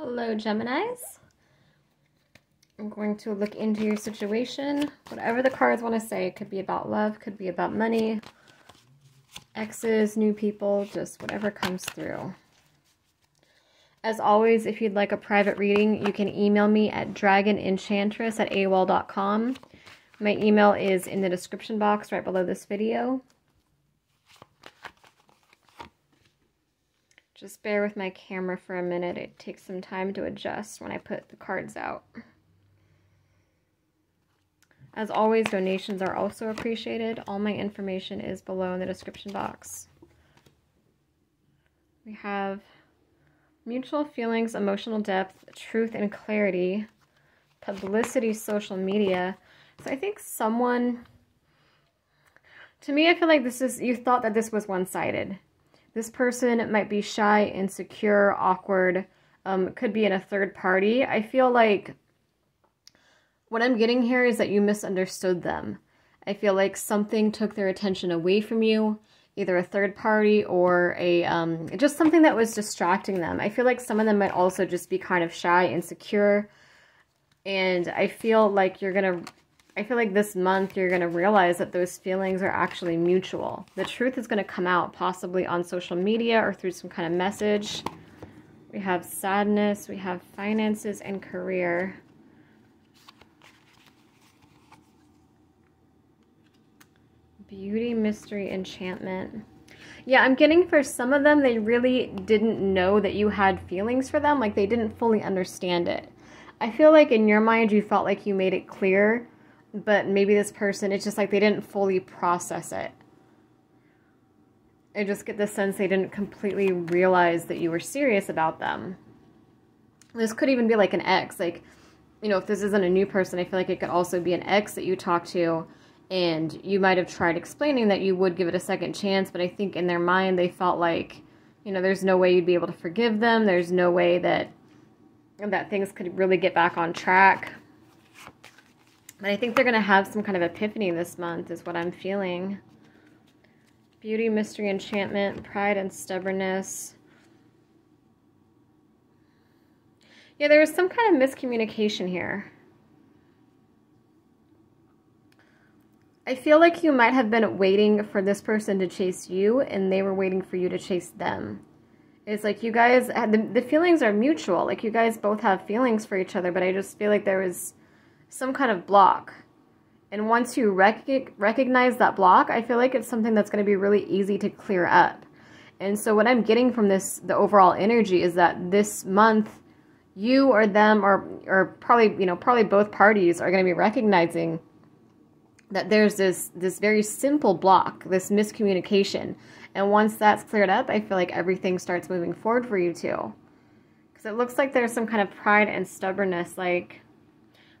Hello, Geminis. I'm going to look into your situation. Whatever the cards want to say, it could be about love, could be about money, exes, new people, just whatever comes through. As always, if you'd like a private reading, you can email me at dragonenchantress at AOL.com. My email is in the description box right below this video. Just bear with my camera for a minute. It takes some time to adjust when I put the cards out. As always, donations are also appreciated. All my information is below in the description box. We have mutual feelings, emotional depth, truth and clarity, publicity, social media. So I think someone, to me, I feel like this is, you thought that this was one-sided this person might be shy, insecure, awkward, um, could be in a third party. I feel like what I'm getting here is that you misunderstood them. I feel like something took their attention away from you, either a third party or a um, just something that was distracting them. I feel like some of them might also just be kind of shy, insecure, and I feel like you're gonna I feel like this month you're going to realize that those feelings are actually mutual. The truth is going to come out possibly on social media or through some kind of message. We have sadness, we have finances and career. Beauty, mystery, enchantment. Yeah, I'm getting for some of them, they really didn't know that you had feelings for them. Like they didn't fully understand it. I feel like in your mind, you felt like you made it clear but maybe this person, it's just like they didn't fully process it. I just get the sense they didn't completely realize that you were serious about them. This could even be like an ex. Like, you know, if this isn't a new person, I feel like it could also be an ex that you talk to and you might have tried explaining that you would give it a second chance, but I think in their mind they felt like, you know, there's no way you'd be able to forgive them. There's no way that that things could really get back on track. But I think they're going to have some kind of epiphany this month is what I'm feeling. Beauty, mystery, enchantment, pride, and stubbornness. Yeah, there was some kind of miscommunication here. I feel like you might have been waiting for this person to chase you and they were waiting for you to chase them. It's like you guys the, the feelings are mutual. Like you guys both have feelings for each other, but I just feel like there was some kind of block. And once you rec recognize that block, I feel like it's something that's going to be really easy to clear up. And so what I'm getting from this, the overall energy is that this month, you or them or, or probably, you know, probably both parties are going to be recognizing that there's this, this very simple block, this miscommunication. And once that's cleared up, I feel like everything starts moving forward for you too. Because it looks like there's some kind of pride and stubbornness, like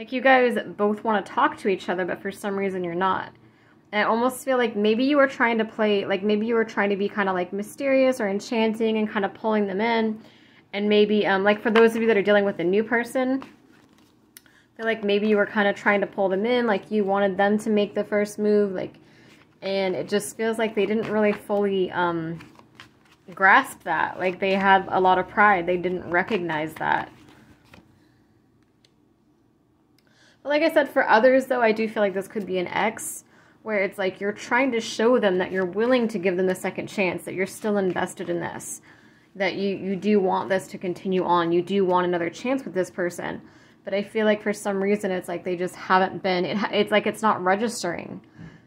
like you guys both want to talk to each other, but for some reason you're not. And I almost feel like maybe you were trying to play, like maybe you were trying to be kind of like mysterious or enchanting and kind of pulling them in. And maybe, um, like for those of you that are dealing with a new person, feel like maybe you were kind of trying to pull them in, like you wanted them to make the first move, like, and it just feels like they didn't really fully, um, grasp that. Like they had a lot of pride. They didn't recognize that. But like I said, for others, though, I do feel like this could be an ex where it's like you're trying to show them that you're willing to give them the second chance, that you're still invested in this, that you, you do want this to continue on. You do want another chance with this person. But I feel like for some reason, it's like they just haven't been, it, it's like it's not registering.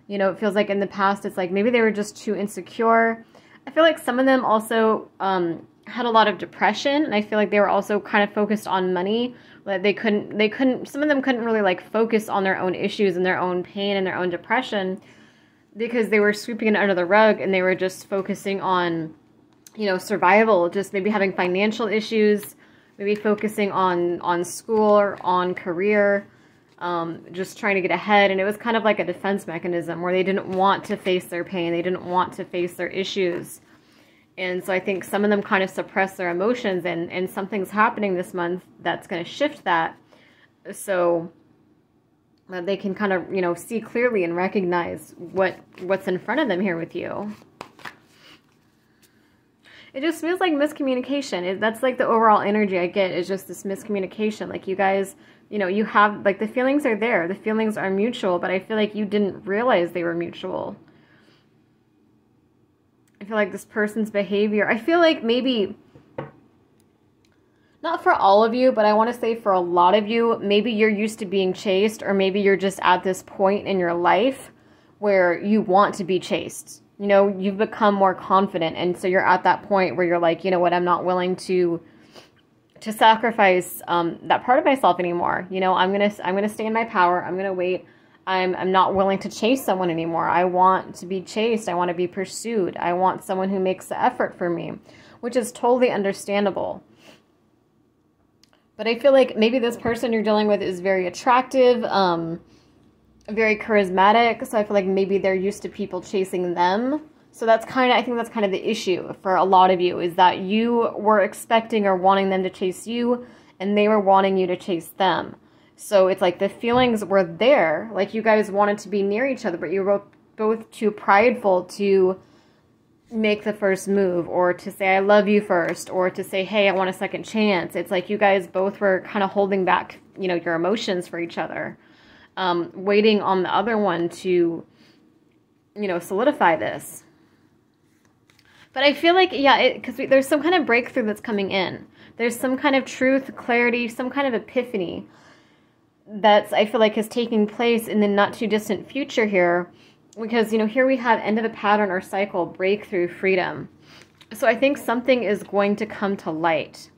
You know, it feels like in the past, it's like maybe they were just too insecure. I feel like some of them also um, had a lot of depression, and I feel like they were also kind of focused on money they couldn't they couldn't some of them couldn't really like focus on their own issues and their own pain and their own depression because they were sweeping it under the rug and they were just focusing on you know survival just maybe having financial issues maybe focusing on on school or on career um, just trying to get ahead. And it was kind of like a defense mechanism where they didn't want to face their pain. They didn't want to face their issues and so I think some of them kind of suppress their emotions and, and something's happening this month that's going to shift that. So that they can kind of, you know, see clearly and recognize what what's in front of them here with you. it just feels like miscommunication. It, that's like the overall energy I get is just this miscommunication. Like you guys, you know, you have like the feelings are there. The feelings are mutual, but I feel like you didn't realize they were mutual. I feel like this person's behavior. I feel like maybe not for all of you, but I want to say for a lot of you, maybe you're used to being chased, or maybe you're just at this point in your life where you want to be chased. You know, you've become more confident, and so you're at that point where you're like, you know what, I'm not willing to to sacrifice um, that part of myself anymore. You know, I'm gonna I'm gonna stay in my power. I'm gonna wait. I'm I'm not willing to chase someone anymore. I want to be chased. I want to be pursued. I want someone who makes the effort for me, which is totally understandable. But I feel like maybe this person you're dealing with is very attractive, um, very charismatic. So I feel like maybe they're used to people chasing them. So that's kind of, I think that's kind of the issue for a lot of you is that you were expecting or wanting them to chase you and they were wanting you to chase them. So it's like the feelings were there, like you guys wanted to be near each other, but you were both too prideful to make the first move or to say I love you first or to say hey I want a second chance. It's like you guys both were kind of holding back, you know, your emotions for each other. Um, waiting on the other one to you know, solidify this. But I feel like yeah, cuz there's some kind of breakthrough that's coming in. There's some kind of truth, clarity, some kind of epiphany that's I feel like is taking place in the not too distant future here because you know here we have end of a pattern or cycle breakthrough freedom. So i think something is going to come to light.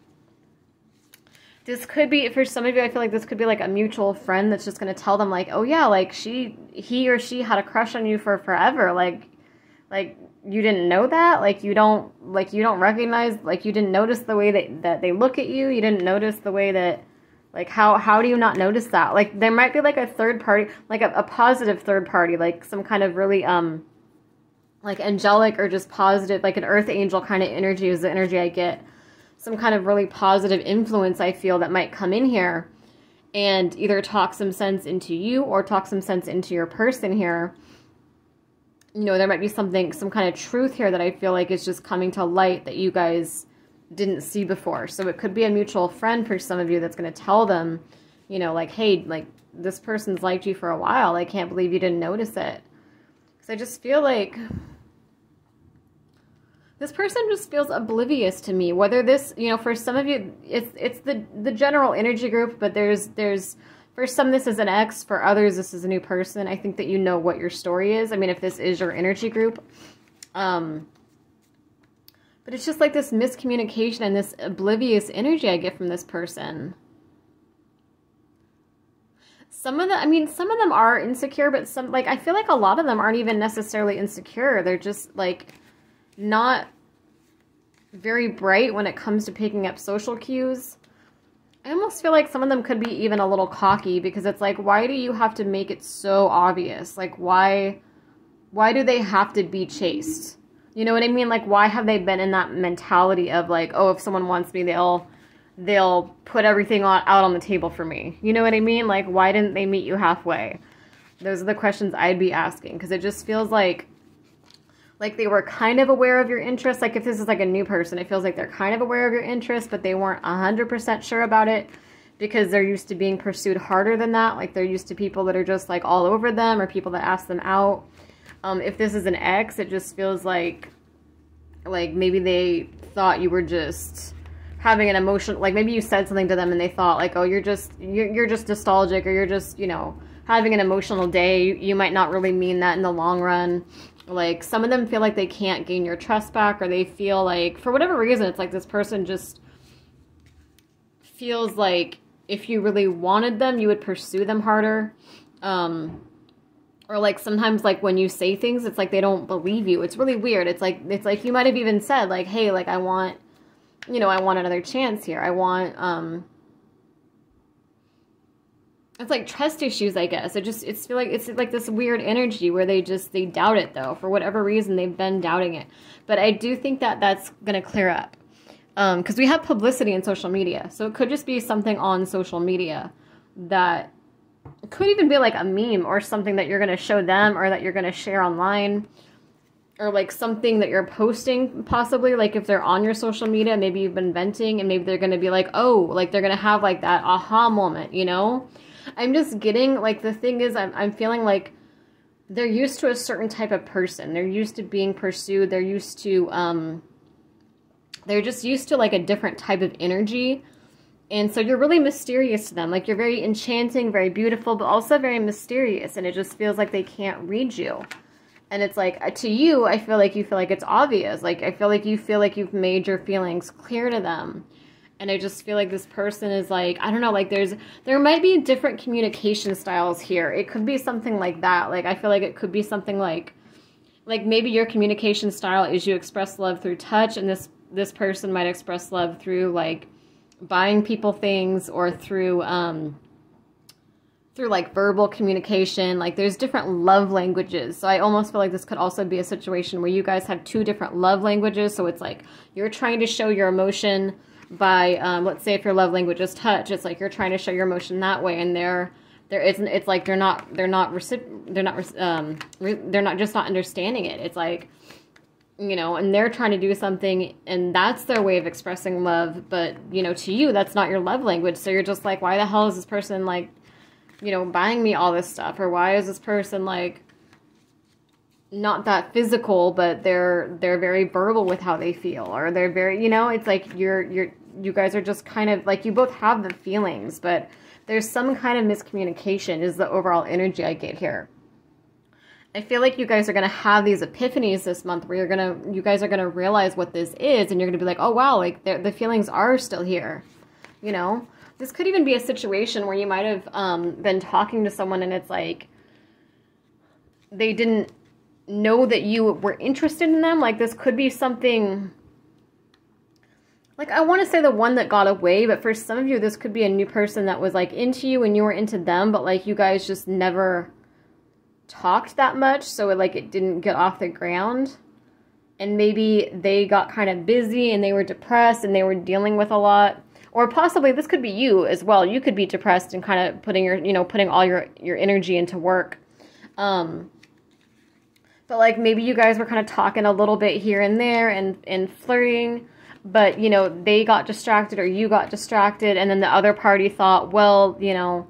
This could be for some of you i feel like this could be like a mutual friend that's just going to tell them like oh yeah like she he or she had a crush on you for forever like like you didn't know that? Like you don't like you don't recognize like you didn't notice the way that, that they look at you? You didn't notice the way that like how how do you not notice that? Like there might be like a third party, like a, a positive third party, like some kind of really um like angelic or just positive, like an earth angel kind of energy is the energy I get. Some kind of really positive influence I feel that might come in here and either talk some sense into you or talk some sense into your person here. You know, there might be something, some kind of truth here that I feel like is just coming to light that you guys didn't see before. So it could be a mutual friend for some of you that's going to tell them, you know, like, hey, like this person's liked you for a while. I can't believe you didn't notice it. Because I just feel like this person just feels oblivious to me. Whether this, you know, for some of you, it's it's the the general energy group, but there's there's for some this is an ex, for others this is a new person. I think that you know what your story is. I mean, if this is your energy group, um, but it's just like this miscommunication and this oblivious energy I get from this person. Some of them, I mean, some of them are insecure, but some, like, I feel like a lot of them aren't even necessarily insecure. They're just, like, not very bright when it comes to picking up social cues. I almost feel like some of them could be even a little cocky because it's like, why do you have to make it so obvious? Like, why, why do they have to be chased? You know what I mean? Like, why have they been in that mentality of like, oh, if someone wants me, they'll they'll put everything on, out on the table for me. You know what I mean? Like, why didn't they meet you halfway? Those are the questions I'd be asking because it just feels like like they were kind of aware of your interest. Like if this is like a new person, it feels like they're kind of aware of your interest, but they weren't 100% sure about it because they're used to being pursued harder than that. Like they're used to people that are just like all over them or people that ask them out um, if this is an ex, it just feels like, like maybe they thought you were just having an emotion, like maybe you said something to them and they thought like, oh, you're just, you're, you're just nostalgic or you're just, you know, having an emotional day. You, you might not really mean that in the long run. Like some of them feel like they can't gain your trust back or they feel like, for whatever reason, it's like this person just feels like if you really wanted them, you would pursue them harder. Um, or like sometimes like when you say things it's like they don't believe you. It's really weird. It's like it's like you might have even said like hey like i want you know i want another chance here. I want um it's like trust issues i guess. It just it's like it's like this weird energy where they just they doubt it though for whatever reason they've been doubting it. But i do think that that's gonna clear up um because we have publicity in social media. So it could just be something on social media that it could even be like a meme or something that you're going to show them or that you're going to share online. or like something that you're posting possibly like if they're on your social media maybe you've been venting and maybe they're going to be like oh like they're going to have like that aha moment you know? I'm just getting like the thing is i'm, I'm feeling like they're used to a certain type of person. They're used to being pursued. They're used to um they're just used to like a different type of energy and so you're really mysterious to them. Like you're very enchanting very beautiful but also very mysterious and it just feels like they can't read you. And it's like uh, to you i feel like you feel like it's obvious. Like i feel like you feel like you've made your feelings clear to them. And i just feel like this person is like i don't know like there's there might be different communication styles here. It could be something like that. Like i feel like it could be something like like maybe your communication style is you express love through touch and this this person might express love through like buying people things or through um through like verbal communication. Like there's different love languages. So I almost feel like this could also be a situation where you guys have two different love languages. So it's like you're trying to show your emotion by, um, let's say if your love language is touch, it's like you're trying to show your emotion that way, and they're there isn't. It's like they're not. They're not. Recip- they're not. Um, re- they're not just not understanding it. It's like you know, and they're trying to do something and that's their way of expressing love, but you know, to you that's not your love language. So you're just like, why the hell is this person like you know, buying me all this stuff? Or why is this person like not that physical, but they're they're very verbal with how they feel, or they're very, you know, it's like you're you're you guys are just kind of like you both have the feelings, but there's some kind of miscommunication is the overall energy I get here. I feel like you guys are going to have these epiphanies this month where you're going to you guys are going to realize what this is and you're going to be like, "Oh wow, like the feelings are still here." You know? This could even be a situation where you might have um, been talking to someone and it's like they didn't know that you were interested in them. Like this could be something. Like I want to say the one that got away, but for some of you, this could be a new person that was like into you and you were into them, but like you guys just never talked that much, so it, like it didn't get off the ground. And maybe they got kind of busy and they were depressed and they were dealing with a lot or possibly this could be you as well. You could be depressed and kind of putting your, you know, putting all your your energy into work. Um, but like maybe you guys were kind of talking a little bit here and there and and flirting, but you know they got distracted or you got distracted, and then the other party thought, well, you know,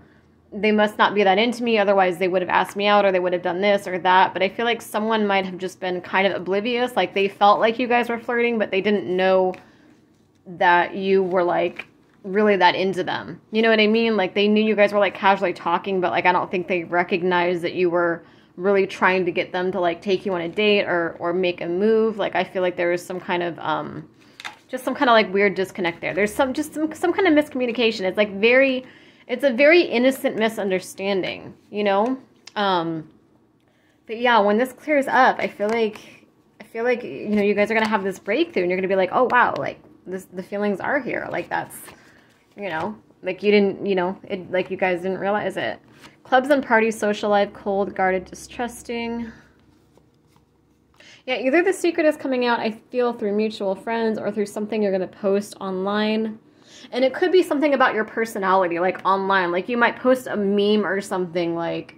they must not be that into me, otherwise they would have asked me out or they would have done this or that. But I feel like someone might have just been kind of oblivious, like they felt like you guys were flirting, but they didn't know that you were like really that into them. You know what I mean? Like they knew you guys were like casually talking, but like I don't think they recognized that you were really trying to get them to like take you on a date or or make a move. Like I feel like there was some kind of um just some kind of like weird disconnect there. There's some just some some kind of miscommunication. It's like very it's a very innocent misunderstanding, you know? Um but yeah, when this clears up, I feel like I feel like you know, you guys are going to have this breakthrough and you're going to be like, "Oh wow, like this the feelings are here." Like that's you know, like you didn't, you know, it like you guys didn't realize it. Clubs and parties, social life, cold, guarded, distrusting. Yeah, either the secret is coming out, I feel, through mutual friends or through something you're going to post online. And it could be something about your personality, like online. Like you might post a meme or something, like,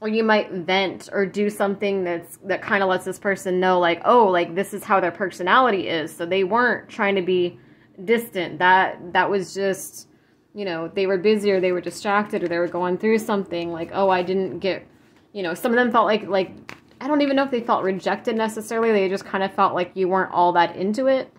or you might vent or do something that's that kind of lets this person know, like, oh, like this is how their personality is. So they weren't trying to be distant. That that was just, you know, they were busy or they were distracted or they were going through something. Like, oh, I didn't get, you know, some of them felt like like I don't even know if they felt rejected necessarily. They just kind of felt like you weren't all that into it.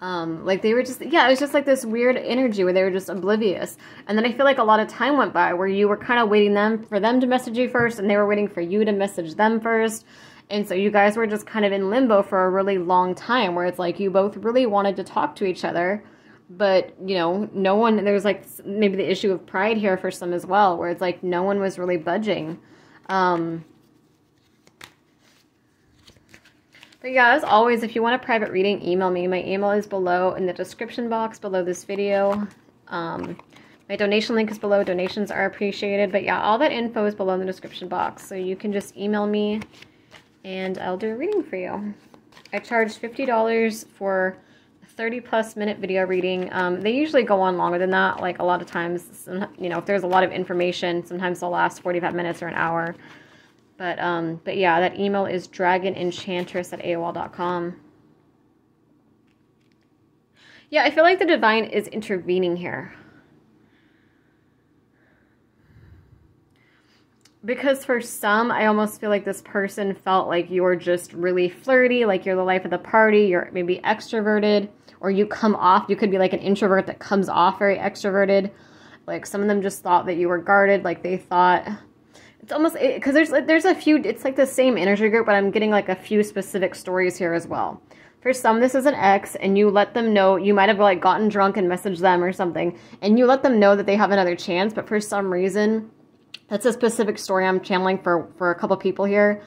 Um, like they were just, yeah, it was just like this weird energy where they were just oblivious. And then I feel like a lot of time went by where you were kind of waiting them for them to message you first, and they were waiting for you to message them first. And so you guys were just kind of in limbo for a really long time where it's like you both really wanted to talk to each other, but you know, no one there's like maybe the issue of pride here for some as well where it's like no one was really budging. Um But yeah, as always, if you want a private reading, email me. My email is below in the description box below this video. Um, my donation link is below. Donations are appreciated. But yeah, all that info is below in the description box. So you can just email me and I'll do a reading for you. I charge $50 for a 30 plus minute video reading. Um, they usually go on longer than that. Like a lot of times, you know, if there's a lot of information, sometimes they'll last 45 minutes or an hour. But um, but yeah, that email is dragonenchantress at AOL.com. Yeah, I feel like the divine is intervening here. Because for some, I almost feel like this person felt like you're just really flirty, like you're the life of the party, you're maybe extroverted, or you come off, you could be like an introvert that comes off very extroverted. Like some of them just thought that you were guarded, like they thought it's almost because there's there's a few it's like the same energy group but i'm getting like a few specific stories here as well. For some this is an ex and you let them know you might have like gotten drunk and messaged them or something and you let them know that they have another chance but for some reason that's a specific story i'm channeling for for a couple people here.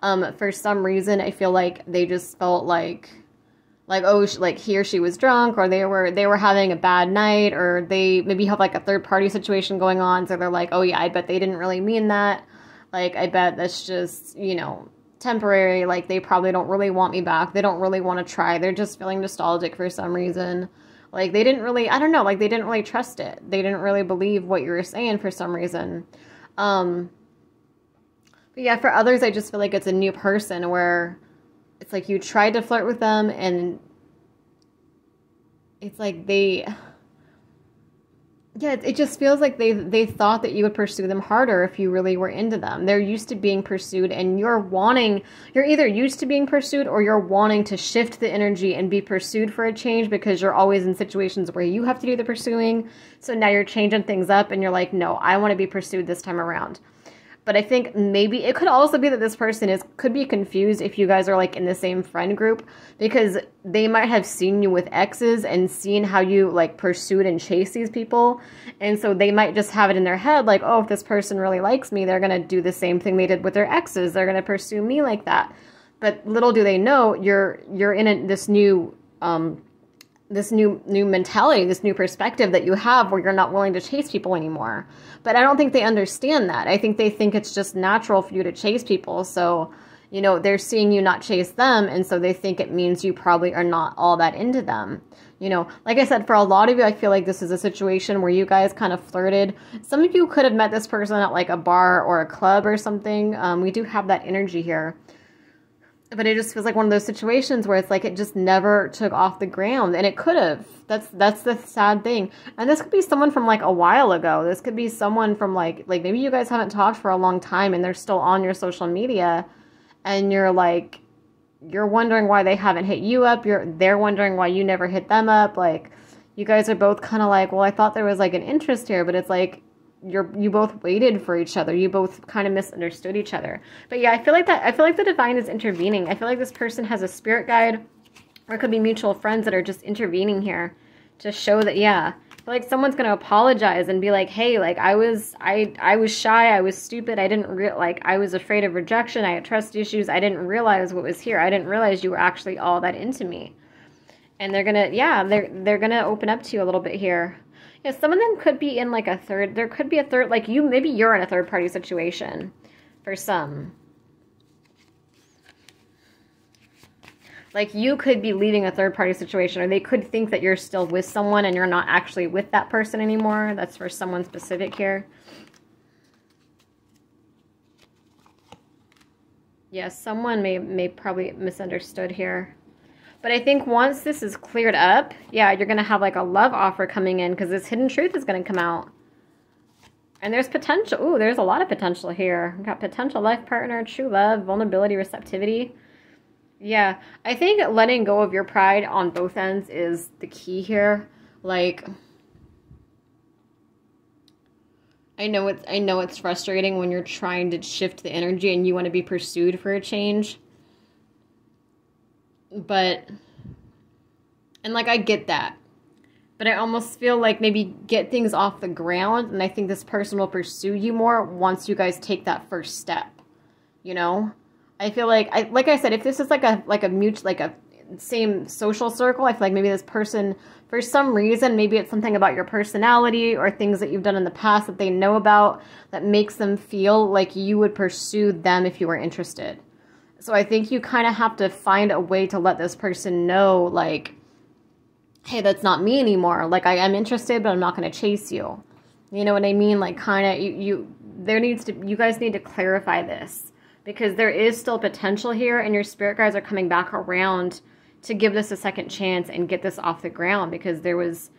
Um for some reason i feel like they just felt like like oh like he or she was drunk or they were they were having a bad night or they maybe have like a third party situation going on so they're like oh yeah i bet they didn't really mean that. Like i bet that's just you know temporary. Like they probably don't really want me back. They don't really want to try. They're just feeling nostalgic for some reason. Like they didn't really i don't know like they didn't really trust it. They didn't really believe what you were saying for some reason. Um but yeah for others i just feel like it's a new person where it's like you tried to flirt with them and it's like they yeah it just feels like they they thought that you would pursue them harder if you really were into them. They're used to being pursued and you're wanting you're either used to being pursued or you're wanting to shift the energy and be pursued for a change because you're always in situations where you have to do the pursuing. So now you're changing things up and you're like no i want to be pursued this time around but I think maybe it could also be that this person is could be confused if you guys are like in the same friend group because they might have seen you with exes and seen how you like pursued and chased these people. And so they might just have it in their head like, "Oh, if this person really likes me, they're going to do the same thing they did with their exes. They're going to pursue me like that." But little do they know, you're you're in a, this new um this new new mentality, this new perspective that you have where you're not willing to chase people anymore. But I don't think they understand that. I think they think it's just natural for you to chase people. So, you know, they're seeing you not chase them and so they think it means you probably are not all that into them. You know, like I said, for a lot of you, I feel like this is a situation where you guys kind of flirted. Some of you could have met this person at like a bar or a club or something. Um, we do have that energy here but it just feels like one of those situations where it's like it just never took off the ground and it could have that's that's the sad thing. And this could be someone from like a while ago. This could be someone from like like maybe you guys haven't talked for a long time and they're still on your social media and you're like you're wondering why they haven't hit you up. You're they're wondering why you never hit them up. Like you guys are both kind of like well i thought there was like an interest here but it's like you're you both waited for each other. You both kind of misunderstood each other. But yeah, I feel like that I feel like the divine is intervening. I feel like this person has a spirit guide or it could be mutual friends that are just intervening here to show that yeah, like someone's going to apologize and be like, "Hey, like I was I I was shy, I was stupid. I didn't re- like I was afraid of rejection. I had trust issues. I didn't realize what was here. I didn't realize you were actually all that into me." And they're to yeah, they're they're going to open up to you a little bit here yeah, some of them could be in like a third. There could be a third, like you, maybe you're in a third party situation for some. Like you could be leaving a third party situation, or they could think that you're still with someone and you're not actually with that person anymore. That's for someone specific here. Yes, yeah, someone may may probably misunderstood here. But I think once this is cleared up, yeah, you're going to have like a love offer coming in because this hidden truth is going to come out. And there's potential. Ooh, there's a lot of potential here. We've got potential life partner, true love, vulnerability, receptivity. Yeah, I think letting go of your pride on both ends is the key here. Like, I know it's I know it's frustrating when you're trying to shift the energy and you want to be pursued for a change but and like I get that. But I almost feel like maybe get things off the ground and I think this person will pursue you more once you guys take that first step. You know? I feel like I like I said if this is like a like a mutual like a same social circle, I feel like maybe this person for some reason, maybe it's something about your personality or things that you've done in the past that they know about that makes them feel like you would pursue them if you were interested. So I think you kind of have to find a way to let this person know, like, hey, that's not me anymore. Like, I am interested, but I'm not going to chase you. You know what I mean? Like, kind of, you, you, there needs to, you guys need to clarify this because there is still potential here and your spirit guides are coming back around to give this a second chance and get this off the ground because there was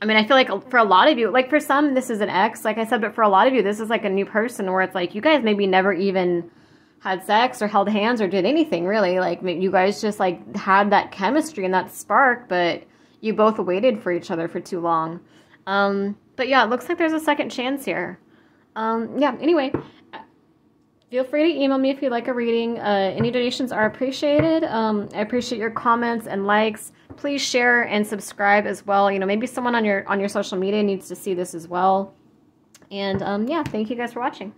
I mean, I feel like for a lot of you, like for some, this is an ex, like I said, but for a lot of you, this is like a new person where it's like you guys maybe never even had sex or held hands or did anything really. Like you guys just like had that chemistry and that spark, but you both waited for each other for too long. Um, but yeah, it looks like there's a second chance here. Um, yeah, anyway, feel free to email me if you'd like a reading. Uh, any donations are appreciated. Um, I appreciate your comments and likes. Please share and subscribe as well. You know, maybe someone on your on your social media needs to see this as well. And um, yeah, thank you guys for watching.